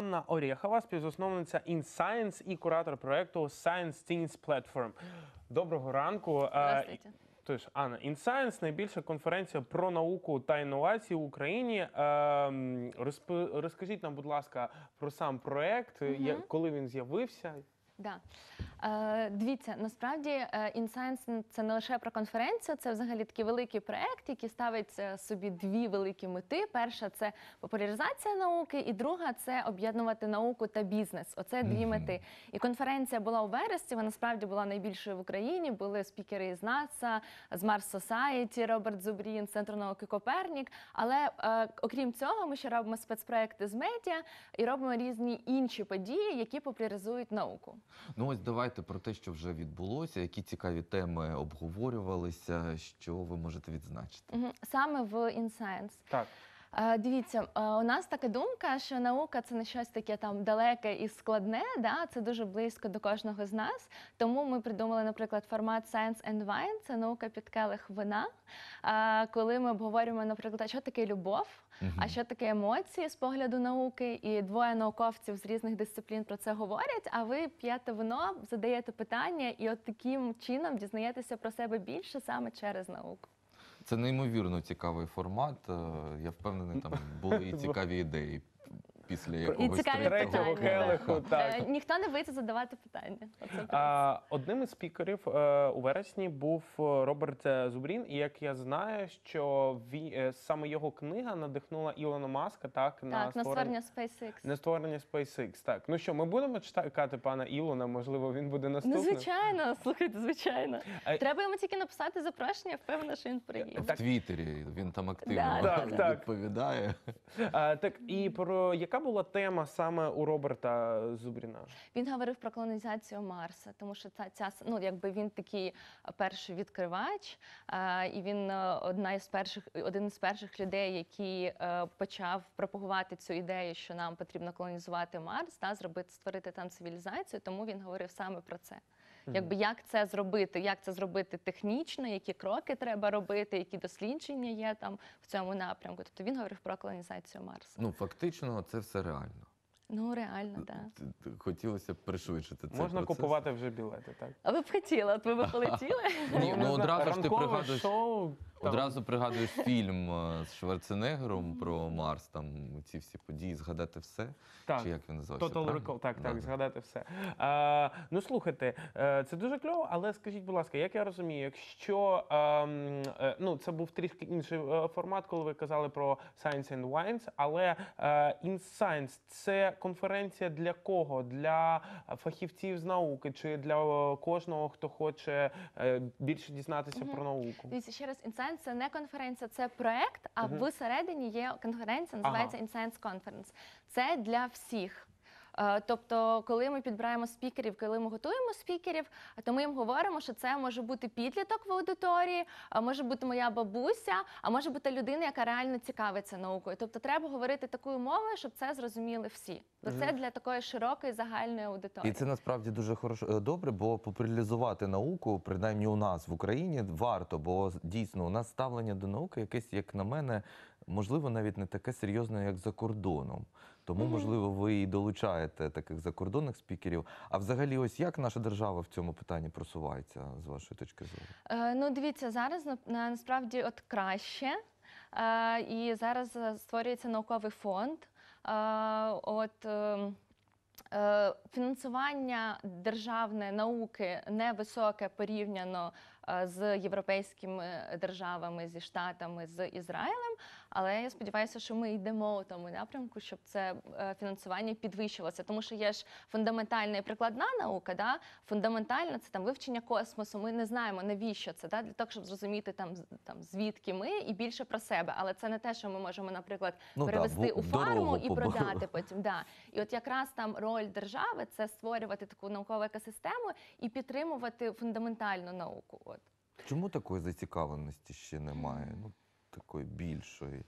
Анна Орєхова, співзасновниця InScience і куратор проекту Science Teens Platform. Доброго ранку. Е, Здравствуйте. Тож, Анна, InScience – найбільша конференція про науку та інновації в Україні. Ем, Розкажіть нам, будь ласка, про сам проект, угу. коли він з'явився. Да. Е, дивіться, насправді е, InScience – це не лише про конференцію, це взагалі такий великий проект, який ставить е, собі дві великі мети. Перша це популяризація науки, і друга це об'єднувати науку та бізнес. Оце дві мети. І конференція була у вересні. Вона насправді була найбільшою в Україні. Були спікери з НАСА, з Mars Society, Роберт Зубрін, з Центру науки Копернік. Але е, окрім цього, ми ще робимо спецпроекти з медіа і робимо різні інші події, які популяризують науку. Ну ось давайте про те, що вже відбулося, які цікаві теми обговорювалися, що ви можете відзначити. Мгм. Саме в InScience. Так. Е, Дивіться, е, у нас така думка, що наука це не щось таке там далеке і складне, да? це дуже близько до кожного з нас. Тому ми придумали, наприклад, формат Science and Wine, це наука під келих вина. Е, Коли ми обговорюємо, наприклад, а що таке любов, а що таке емоції з погляду науки, і двоє науковців з різних дисциплін про це говорять. А ви п'єте вино, задаєте питання, і от таким чином дізнаєтеся про себе більше саме через науку. Це неймовірно цікавий формат. Е, Я впевнений, там були і цікаві ідеї після якогось цікаві Третього питання, келиху, так. Е, Ніхто не вийде задавати питання. Оце. А, одним із спікерів е, у вересні був е, Роберт е, Зубрін. І як я знаю, що ві, е, саме його книга надихнула Ілона Маска так, на, так, на створення SpaceX. на створення SpaceX. Так, ну що, ми будемо читати пана Ілона? Можливо, він буде Ну, наступним. звичайно, слухайте, звичайно. А- Треба йому тільки написати запрошення, впевнена, що він приїде. в Твіттері. Він там активно Да, Так, так. відповідає. А, так і про яка була тема саме у Роберта Зубріна? Він говорив про колонізацію Марса, тому що ця, ця ну, якби він такий перший відкривач, е, і він е, одна із перших, один із перших людей, який е, почав пропагувати цю ідею, що нам потрібно колонізувати Марс, та зробити створити там цивілізацію. Тому він говорив саме про це. Якби як це зробити, як це зробити технічно, які кроки треба робити, які дослідження є там в цьому напрямку. Тобто він говорив про колонізацію Марса. Ну фактично, це все реально. Ну реально, так. Т- Хотілося б пришвидшити цей Можна процес. купувати вже білети, так? А ви б хотіли, от ви б полетіли? Ні, ну одразу ж ти ранкове пригадуєш. шоу. Одразу пригадуєш фільм е, з Шварценеггером про Марс, там ці всі події, згадати все. Так. Чи як він називався? Total правильно? Recall, так, так, Да. згадати все. А, ну слухайте, е, це дуже кльово, але скажіть, будь ласка, як я розумію, якщо ем, е, ну це був трішки інший е, формат, коли ви казали про Science and Wines, але е, InScience – це конференція для кого? Для фахівців з науки чи для е, кожного, хто хоче е, більше дізнатися про науку? Дивіться, ще раз, InScience – це не конференція, це проект, а всередині є конференція, називається Інсенс Conference. Це для всіх. Е, Тобто, коли ми підбираємо спікерів, коли ми готуємо спікерів, то ми їм говоримо, що це може бути підліток в аудиторії, а може бути моя бабуся, а може бути людина, яка реально цікавиться наукою. Тобто, треба говорити такою мовою, щоб це зрозуміли всі. Бо це для такої широкої загальної аудиторії. І це насправді дуже хорошо е, добре, бо популяризувати науку, принаймні у нас в Україні, варто, бо дійсно у нас ставлення до науки якесь, як на мене, можливо, навіть не таке серйозне, як за кордоном. Тому, можливо, ви і долучаєте таких закордонних спікерів. А взагалі, ось як наша держава в цьому питанні просувається, з вашої точки зору? Е, Ну, дивіться, зараз на- на- насправді от краще. Е, І зараз е, створюється науковий фонд. Е, От ем, е, фінансування державної науки невисоке порівняно е, з європейськими державами, зі Штатами, з Ізраїлем. Але я сподіваюся, що ми йдемо у тому напрямку, щоб це е, фінансування підвищилося. Тому що є ж фундаментальна і прикладна наука. Да? Фундаментальна це там вивчення космосу. Ми не знаємо навіщо це, да? для того, щоб зрозуміти там, там звідки ми і більше про себе. Але це не те, що ми можемо, наприклад, Ну да, перевести в- у фарму і продати потім. Да. І от якраз там роль держави це створювати таку наукову екосистему і підтримувати фундаментальну науку. От. Чому такої зацікавленості ще немає? Ну, такої більшої.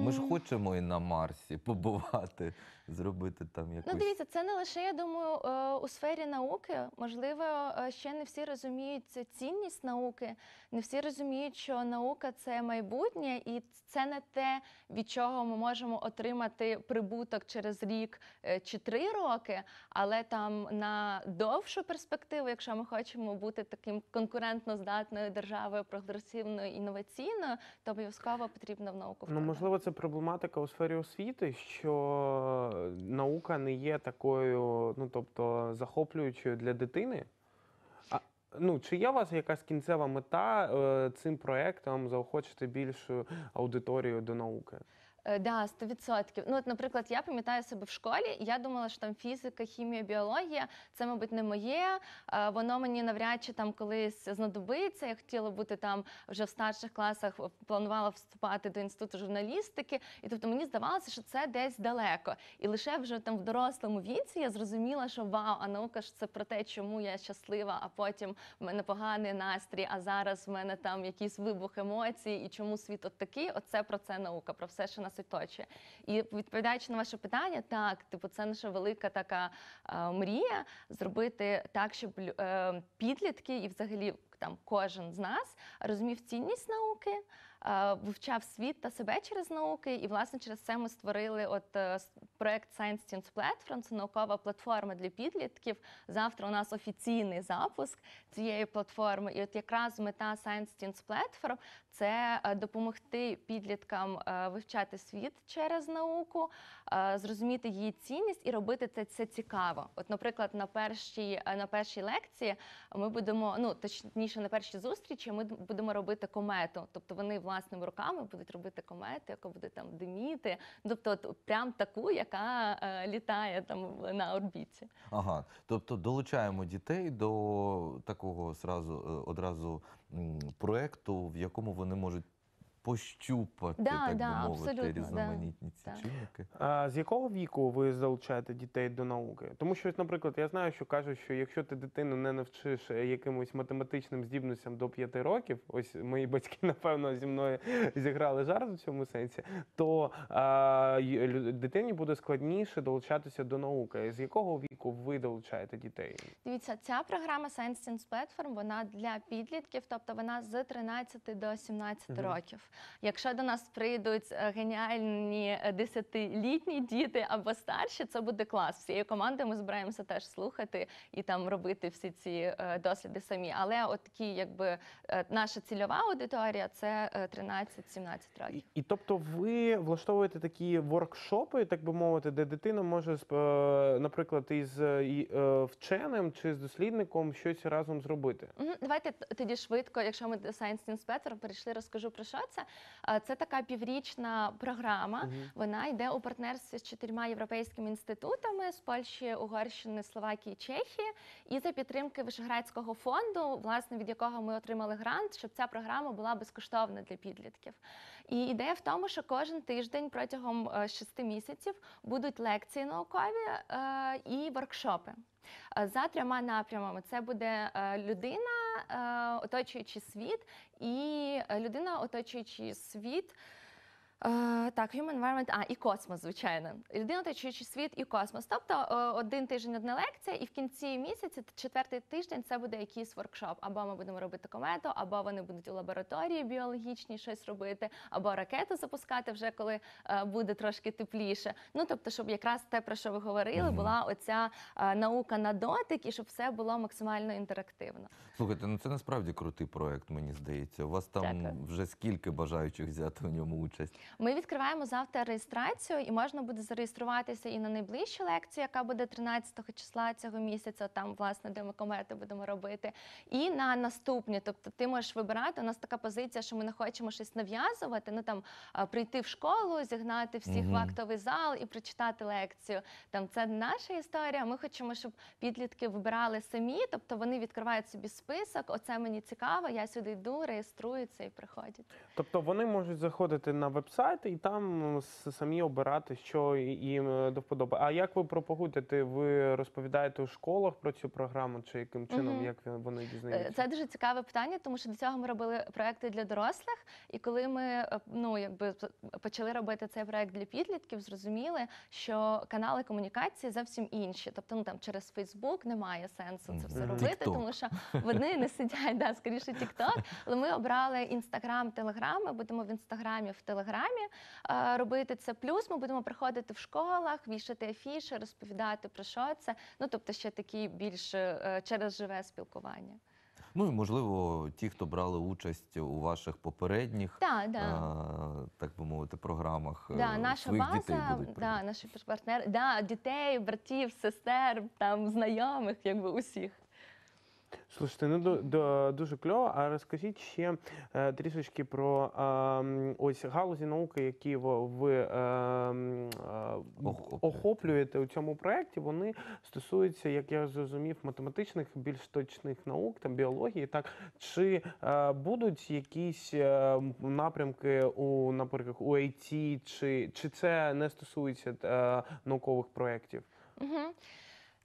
Ми ж хочемо і на Марсі побувати, зробити там якусь. Ну, дивіться, це не лише, я думаю, е, у сфері науки. Можливо, е, ще не всі розуміють цінність науки, не всі розуміють, що наука це майбутнє, і це не те, від чого ми можемо отримати прибуток через рік е, чи три роки, але там на довшу перспективу, якщо ми хочемо бути таким конкурентно здатною державою, прогресивною інноваційною, то обов'язково потрібно в науку Ну, можливо, це проблематика у сфері освіти, що наука не є такою, ну тобто, захоплюючою для дитини. А, ну, чи є у вас якась кінцева мета е, цим проектом заохочити більшу аудиторію до науки? Е, Да, 100%. Ну, от, наприклад, я пам'ятаю себе в школі, я думала, що там фізика, хімія, біологія це, мабуть, не моє. Е, Воно мені навряд чи там колись знадобиться. Я хотіла бути там вже в старших класах, планувала вступати до інституту журналістики. І тобто мені здавалося, що це десь далеко. І лише вже там в дорослому віці я зрозуміла, що вау, а наука ж це про те, чому я щаслива, а потім в мене поганий настрій, а зараз в мене там якийсь вибух емоцій, і чому світ от такий. Оце про це наука, про все, що нас оточує. І відповідаючи на ваше питання, так, типу, це наша велика така е, мрія зробити так, щоб е, підлітки і взагалі там кожен з нас розумів цінність науки. Вивчав світ та себе через науки, і власне через це ми створили от е, проект Science Teams Platform. Це наукова платформа для підлітків. Завтра у нас офіційний запуск цієї платформи. І от якраз мета Science Teams Platform – це е, допомогти підліткам е, вивчати світ через науку, зрозуміти її цінність і робити це, це цікаво. От, наприклад, на першій на першій лекції ми будемо, ну точніше, на першій зустрічі ми будемо робити комету. Тобто вони власними руками будуть робити комету, яка буде там диміти. Тобто, от, прям таку, яка е, літає там на орбіті. Ага, тобто долучаємо дітей до такого сразу, е, одразу проекту, в якому вони можуть пощупати, Да, так да, би мовити, да, різноманітні ці так. чинники науки. А з якого віку ви залучаєте дітей до науки? Тому що, наприклад, я знаю, що кажуть, що якщо ти дитину не навчиш якимось математичним здібностям до п'яти років, ось мої батьки, напевно, зі мною зіграли жарт у цьому сенсі, то а, дитині буде складніше долучатися до науки. З якого віку ви долучаєте дітей? Дивіться, ця програма Science Sense Platform, вона для підлітків, тобто вона з 13 до 17 угу. років. Якщо до нас прийдуть е, геніальні е, 10 літні діти або старші, це буде клас. Всією командою ми збираємося теж слухати і там робити всі ці е, досліди самі. Але от такі, якби е, наша цільова аудиторія це е, 13-17 років. І, і тобто, ви влаштовуєте такі воркшопи, так би мовити, де дитина може з, наприклад, із вченим чи з дослідником щось разом зробити. Давайте тоді швидко, якщо ми до Science Inspector перейшли, розкажу про що це. Це така піврічна програма. Вона йде у партнерстві з чотирма європейськими інститутами з Польщі, Угорщини, Словакії, Чехії, і за підтримки Вишеградського фонду, власне від якого ми отримали грант, щоб ця програма була безкоштовна для підлітків. І ідея в тому, що кожен тиждень протягом е, шести місяців будуть лекції наукові е, і воркшопи. Е, За трьома напрямами це буде людина, оточуючи світ, і людина, оточуючи світ. Е, так, human environment, а і космос, звичайно. Людина оточуючи світ і космос. Тобто е, один тиждень одна лекція, і в кінці місяця, четвертий тиждень, це буде якийсь воркшоп. Або ми будемо робити комету, або вони будуть у лабораторії біологічній щось робити, або ракету запускати вже коли е, буде трошки тепліше. Ну тобто, щоб якраз те, про що ви говорили, була оця е, наука на дотик, і щоб все було максимально інтерактивно. Слухайте, ну це насправді крутий проект, мені здається. У вас там Дякую. вже скільки бажаючих взяти у ньому участь? Ми відкриваємо завтра реєстрацію, і можна буде зареєструватися і на найближчу лекцію, яка буде 13 числа цього місяця. Там, власне, де ми комети будемо робити. І на наступні. Тобто, ти можеш вибирати. У нас така позиція, що ми не хочемо щось нав'язувати. Ну там прийти в школу, зігнати всіх Мгм. в актовий зал і прочитати лекцію. Там це наша історія. Ми хочемо, щоб підлітки вибирали самі, тобто вони відкривають собі список. Оце мені цікаво. Я сюди йду, реєструються і приходять. Тобто вони можуть заходити на веб веб-сайт і там самі обирати, що їм е, до вподоби. А як ви пропагуєте? Ви розповідаєте у школах про цю програму, чи яким чином, Мгм. як вони Е, дізнаються? Це дуже цікаве питання, тому що до цього ми робили проекти для дорослих. І коли ми е, ну, якби почали робити цей проект для підлітків, зрозуміли, що канали комунікації зовсім інші. Тобто, ну там через Фейсбук немає сенсу це все Мгм. робити, TikTok. тому що вони не сидять, да, скоріше TikTok. Але ми обрали інстаграм, телеграм. Ми будемо в інстаграмі, в телеграмі е, робити це. Плюс ми будемо приходити в школах, вішати афіші, розповідати про що це. Ну тобто, ще такі більш е, через живе спілкування. Ну і можливо, ті, хто брали участь у ваших попередніх, Так, да. а, так би мовити, програмах, Да, е, наша своїх дітей база, будуть да, наші партнери, да, дітей, братів, сестер, там знайомих, якби усіх. Слушайте, ну ду- дуже кльово. А розкажіть ще е, трішечки про е, ось галузі науки, які ви, ви е, е, Охоплюєте. охоплюєте у цьому проєкті. Вони стосуються, як я зрозумів, математичних, більш точних наук, там біології. Так чи е, будуть якісь е, напрямки у, наприклад, у IT, чи, чи це не стосується е, наукових проєктів? Угу.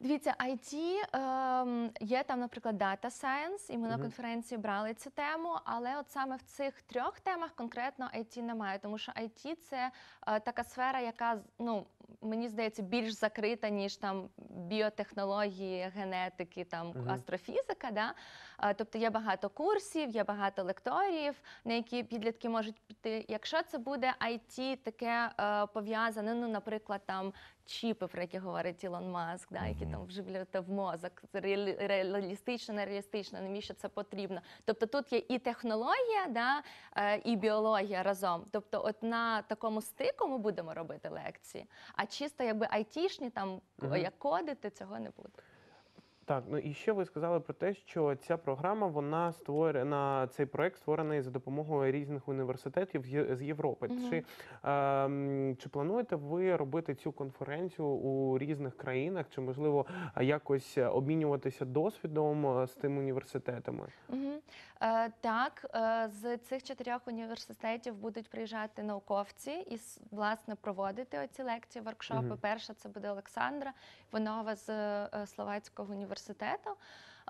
Дивіться, IT, ем, є там, наприклад, Data Science, і ми на Мгм. конференції брали цю тему, але от саме в цих трьох темах конкретно IT немає, тому що IT – це е, така сфера, яка з- ну, мені здається більш закрита, ніж там біотехнології, генетики, там Мгм. астрофізика. Да? Е, Тобто є багато курсів, є багато лекторіїв, на які підлітки можуть піти. Якщо це буде IT таке е, пов'язане, ну, наприклад, там чіпи, про які говорить Ілон Маск, да, які там вживлювати в мозок, це реалі- реалістично, нереалістично, навіщо це потрібно. Тобто тут є і технологія, да, е, і біологія разом. Тобто, от на такому стику ми будемо робити лекції, а чисто якби айтішні, там як кодити, цього не буде. Так, ну і ще ви сказали про те, що ця програма вона створена, цей проект створений за допомогою різних університетів з Європи. Мгм. Чи, ем, чи плануєте ви робити цю конференцію у різних країнах? Чи можливо якось обмінюватися досвідом е, з тими університетами? Угу. Е, так, е, з цих чотирьох університетів будуть приїжджати науковці і власне проводити оці лекції, воркшопи. Мгм. Перша це буде Олександра Іванова з е, Словацького університету.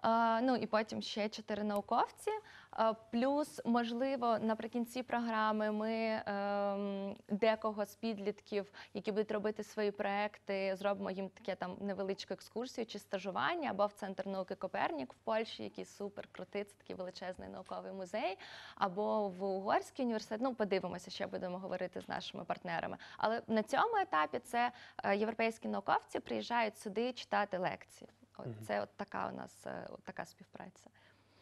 Е, ну і потім ще чотири науковці. Плюс, можливо, наприкінці програми ми ем, декого з підлітків, які будуть робити свої проекти, зробимо їм таке там невеличку екскурсію чи стажування або в центр науки Копернік в Польщі, який супер крутий, це такий величезний науковий музей, або в Угорський університет. Ну, подивимося, ще будемо говорити з нашими партнерами. Але на цьому етапі це е, європейські науковці приїжджають сюди читати лекції. От це от така у нас е, от така співпраця.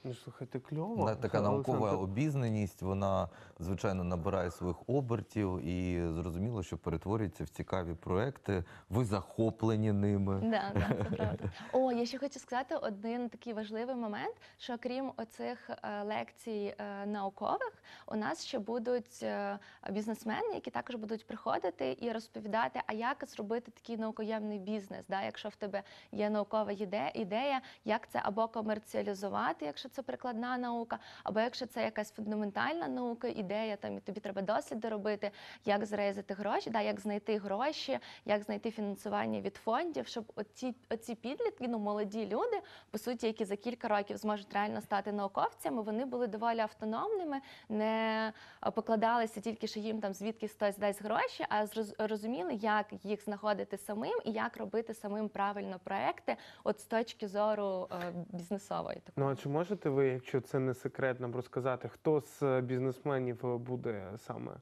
Ну, слухайте, кльово. На- така наукова обізнаність, вона звичайно набирає своїх обертів і зрозуміло, що перетворюється в цікаві проекти. Ви захоплені ними. Да, да, це правда. О, я ще хочу сказати один такий важливий момент, що крім оцих е, лекцій е, наукових, у нас ще будуть е, бізнесмени, які також будуть приходити і розповідати, а як зробити такий наукоємний бізнес, да, якщо в тебе є наукова іде- ідея, як це або комерціалізувати, якщо це прикладна наука, або якщо це якась фундаментальна наука, ідея, там і тобі треба досліди робити, як зрейзити гроші, да, як знайти гроші, як знайти фінансування від фондів, щоб оці, оці підлітки, ну молоді люди, по суті, які за кілька років зможуть реально стати науковцями, вони були доволі автономними, не покладалися тільки, що їм там звідки хтось дасть гроші, а розуміли, як їх знаходити самим і як робити самим правильно проекти, от з точки зору е, бізнесової. Ну а чи можете ви, якщо це не секрет, нам розказати, хто з е, бізнесменів е, буде саме?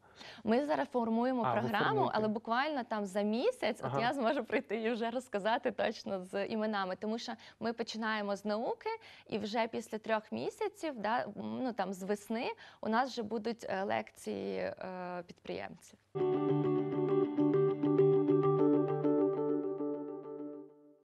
Ми зараз формуємо А, програму, але буквально там за місяць, Ага. от я зможу прийти і вже розказати точно з іменами, тому що ми починаємо з науки, і вже після трьох місяців, да, ну там з весни, у нас вже будуть е, лекції е, підприємців.